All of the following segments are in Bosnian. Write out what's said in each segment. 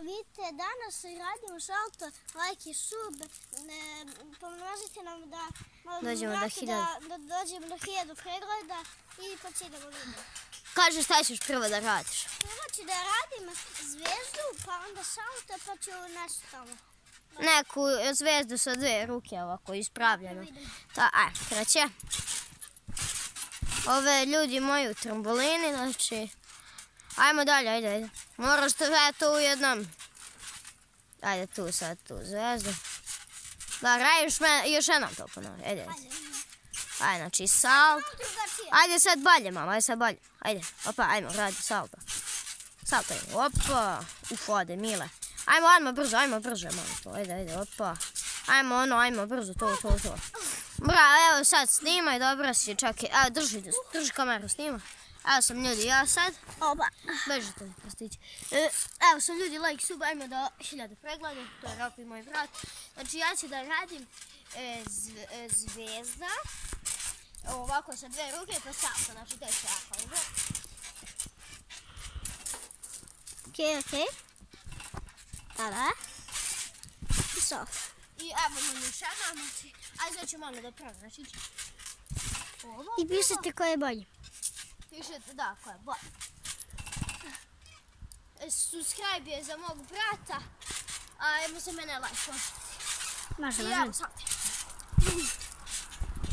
vidite, danas radimo salto, like i sub. Pomnožite nam da Dođemo do hiljadu. Da, da dođemo do hiljadu pregleda i pa će idemo video. Kaže šta ćeš prvo da radiš. Prvo ću da radim zvezdu, pa onda salto, pa ću nešto tamo. Neku zvezdu sa dve ruke ovako ispravljeno. Ta, aj, kreće. Ove ljudi moji u trambolini, znači... Ajmo dalje, ajde, ajde. Moraš sve to u jednom. Ajde tu sad, tu zvezdu. Da, radiš me, još jednom to ponovi, ajde, ajde. Znači salt. Drugačije. Ajde sad balje, mama, ajde sad balje. Ajde, opa, ajmo, radi salto. Salto, opa. Uf, ode, mile. Ajmo, ajmo brzo, ajmo brzo, mama, to, ajde, ajde, opa. Ajmo, ono, ajmo brzo, to, to, to. Bra, evo sad snimaj, dobro si, čak i, evo, drži, drži kameru, snima. Evo sam ljudi, ja sad, Oba. bežite, prostići. E, evo sam ljudi, like, sub, ajmo do hiljade pregleda, to je Roko i moj brat. Znači, ja ću da radim e, zv- e, zvezda, ovako sa dve ruke, pa salto, znači to je dobro. Okej, okej. Dobra. I så. I evo nam još jedna, znači, ajde ću malo da pravim, znači, I pišite koje je bolje. Pišete, da, koja je bolja. E, Subscribe je za mog brata, a ajmo za mene like, možete. Može, I može. evo sad.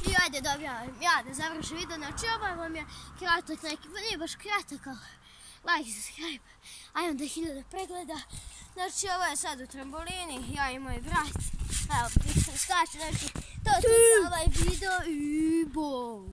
I ajde da objavim, ja da završim video, znači ovaj vam je kratak neki, pa nije baš kratak, ali like, subscribe, ajmo da hiljada pregleda. Znači ovo je sad u trambolini, ja i moj brat, evo, skaču, znači to je to za ovaj video i bom.